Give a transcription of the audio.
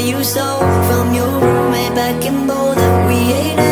you stole from your roommate back in Boulder. We ate.